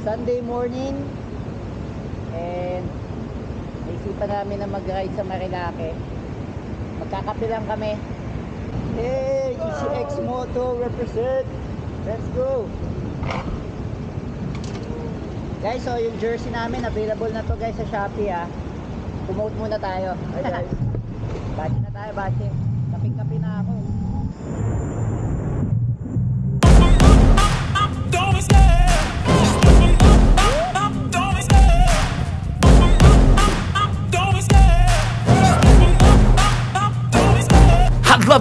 Sunday morning and naisipan namin na mag-ride sa Marilake. Magkakape lang kami. Hey, ECX Moto represent. Let's go. Guys, so yung jersey namin available na to guys sa Shopee ah. Promote muna tayo. Hi guys. Bachi na tayo, bachi. Kaping-kape na ako. Love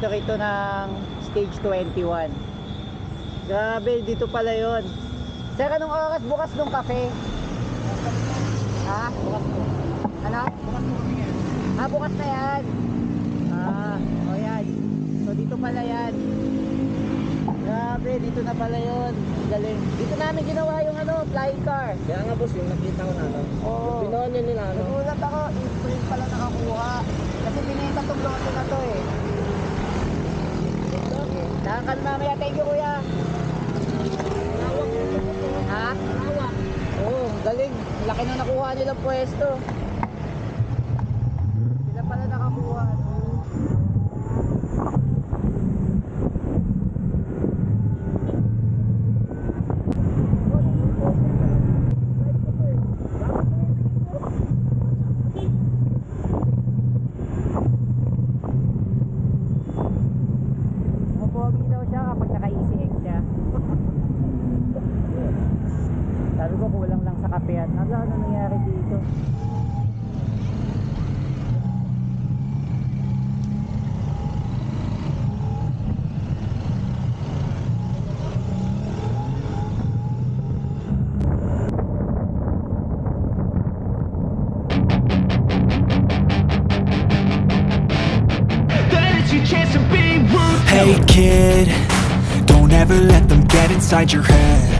to, factory to ng stage 21. Grabe, dito pala yon. Sir, anong oras bukas ng cafe? Ha? Bukas po. Ano? Bukas po kami Ah, bukas na yan. Ah, o yan. So dito pala yan. Grabe, dito na pala. Ang Galing. Dito namin ginawa yung ano, flying car. Kaya nga boss, yung nakita ko na ano. Oo. Pinuha niya nila ano. Nagulat ako, April pala nakakuha. Kasi binenta tong lote na to eh. Nakakal mamaya. Thank you kuya. Ha? Oo, oh, galing. Laki na nakuha nilang pwesto. Sabi ko kulang lang sa kapehan. Ano ano nangyari dito? Hey kid, don't ever let them get inside your head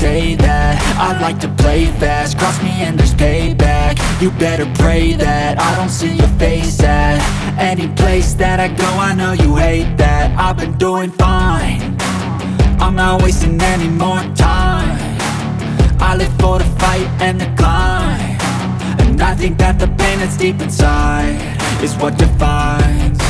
say that. I like to play fast, cross me and there's payback. You better pray that I don't see your face at Any place that I go, I know you hate that. I've been doing fine. I'm not wasting any more time. I live for the fight and the climb. And I think that the pain that's deep inside Is what defines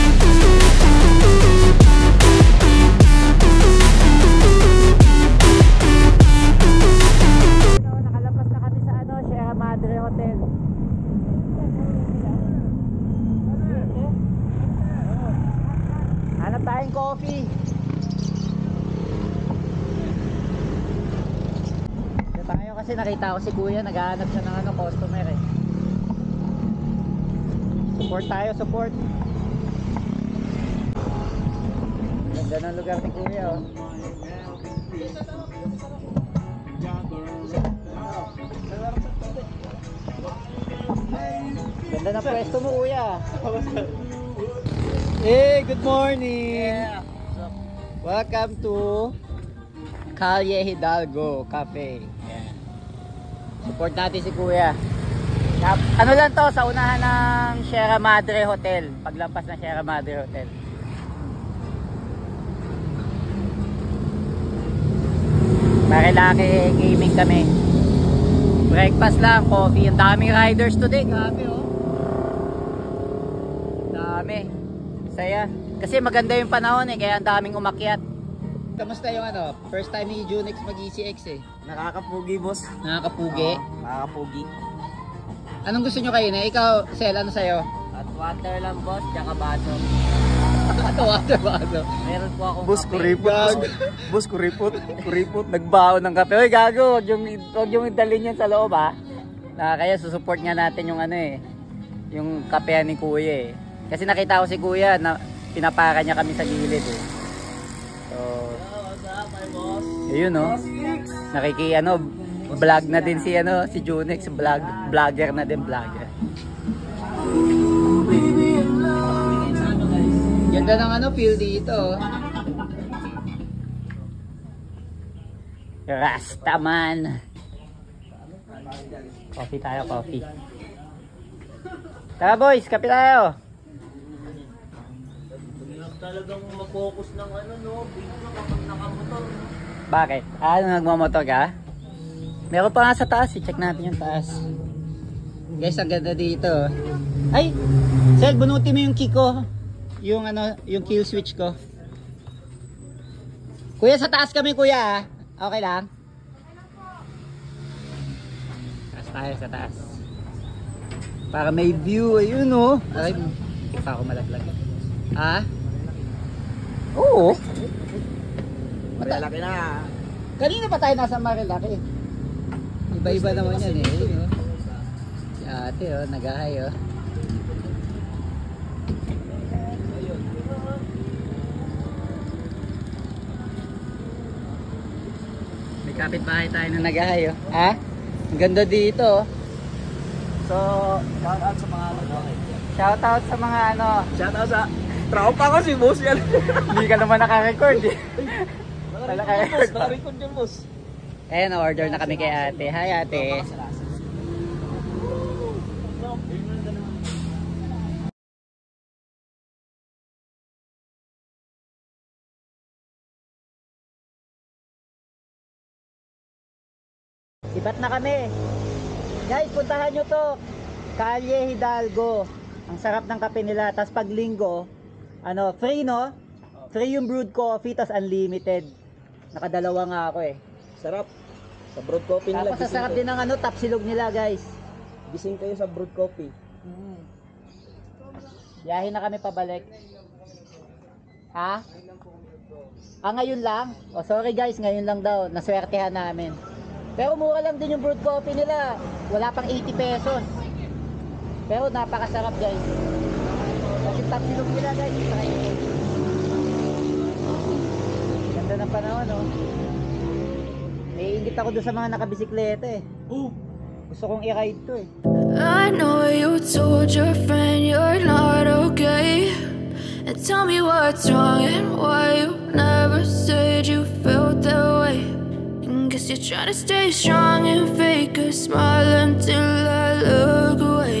si kuya, naghahanap siya ng ano, customer eh. Support tayo, support. Ganda ng lugar ni kuya oh. Ganda ng pwesto mo kuya. Hey, good morning. Welcome to Calle Hidalgo Cafe. Support natin si kuya. Ano lang to, sa unahan ng Sierra Madre Hotel. Paglampas ng Sierra Madre Hotel. Marilaki gaming kami. Breakfast lang, coffee. Ang daming riders today. Grabe oh. Dami. Saya. Kasi maganda yung panahon eh, kaya ang daming umakyat. Kamusta yung ano? First time ni Junix mag-ECX eh. Nakakapugi, boss. Nakakapugi. Oo, nakakapugi. Anong gusto nyo kayo na? Ikaw, Sel, ano sa'yo? At water lang, boss, tsaka baso. Ano, water ba ano? Meron po akong Boss, kape. kuripot. Boss, kuripot. Kuripot. Nagbaho ng kape. Uy, gago. Huwag yung, huwag yung idalhin yan sa loob, ha? Na kaya susupport nga natin yung ano eh. Yung kapehan ni Kuya eh. Kasi nakita ko si Kuya na pinapara niya kami sa gilid eh. So, ayun no. Nakiki ano, vlog na din si ano, si Junix, vlog, vlogger na din, vlogger. Ganda ng ano, feel dito. Rastaman. Coffee tayo, coffee. Tara boys, kape tayo. Talagang mapokus ng ano, no? Bigla kapag nakamotor. Bakit? Ah, nagmamotor ka? Meron pa nga sa taas, i-check natin yung taas. Guys, ang ganda dito. Ay, Sel, bunuti mo yung key ko. Yung ano, yung kill switch ko. Kuya, sa taas kami kuya. ah. Okay lang? Taas tayo sa taas. Para may view, ayun oh. Ay, hindi ako malaglag. Ah? Oo. Malaki na. Kanina pa tayo nasa Marilaki. Iba-iba naman yan eh. Oh. Si ate oh, nagahay oh. May Kapit-bahay tayo na nagahay, oh. Ha? Ang ganda dito, oh. So, shout out sa mga ano. Shout out sa mga ano. Shout out sa tropa ko si boss yan. Hindi ka naman naka-record, eh. Naka-record ka- Naka-record yun boss. Ayan, order na kami kay ate. Hi, ate. Sibat na kami. Guys, puntahan nyo to. Kalye Hidalgo. Ang sarap ng kape nila. Tapos pag linggo, ano, free no? Free yung brewed coffee, tas unlimited. Nakadalawa nga ako eh. Sarap. Sa broad coffee nila. Tapos sasarap din ng ano, tapsilog nila guys. Gising kayo sa broad coffee. Yahin na kami pabalik. Ha? Ah, ngayon lang? Oh, sorry guys, ngayon lang daw. Naswertehan namin. Pero mura lang din yung brewed coffee nila. Wala pang 80 pesos. Pero napakasarap guys. Kasi tapsilog nila guys. Ganda ng panahon, oh. Naiingit ako doon sa mga nakabisikleta eh. Gusto kong i-ride to eh. I know you told your friend you're not okay. And tell me what's wrong and why you never said you felt that way. And guess you're trying to stay strong and fake a smile until I look away.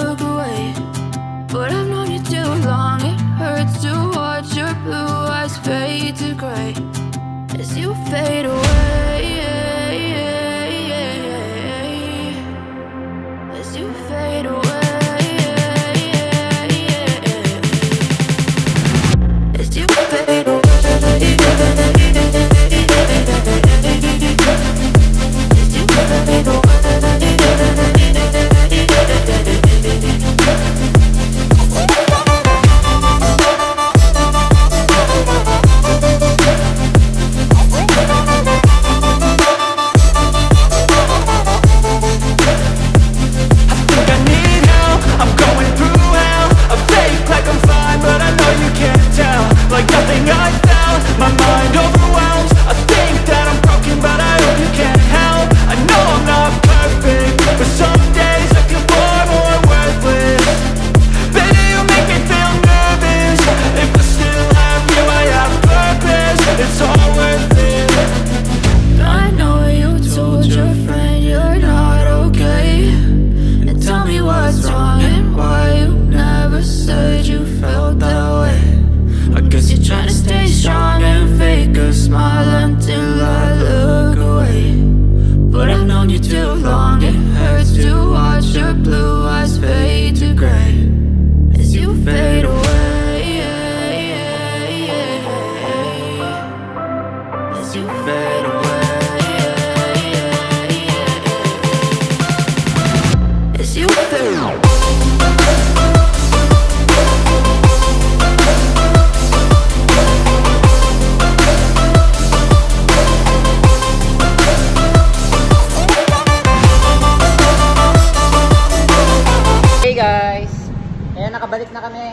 nakabalik na kami.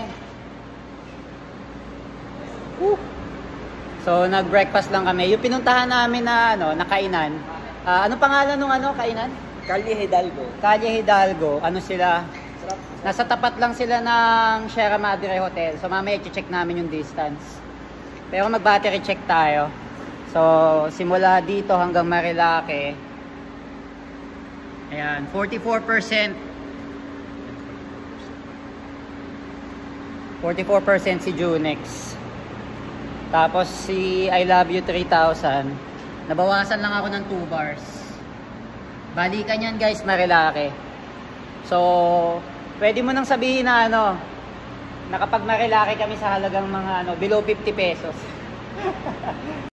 Woo! So, nag-breakfast lang kami. Yung pinuntahan namin na, ano, na kainan. Ah, ano pangalan nung ano, kainan? Kali Hidalgo. Calle Hidalgo. Ano sila? Nasa tapat lang sila ng Sierra Madre Hotel. So, mamaya check namin yung distance. Pero mag-battery check tayo. So, simula dito hanggang Marilake. Ayan, 44%. 44% si Junex. Tapos si I Love You 3000. Nabawasan lang ako ng 2 bars. Balikan yan guys, Marilake. So, pwede mo nang sabihin na ano, nakapag Marilake kami sa halagang mga ano, below 50 pesos.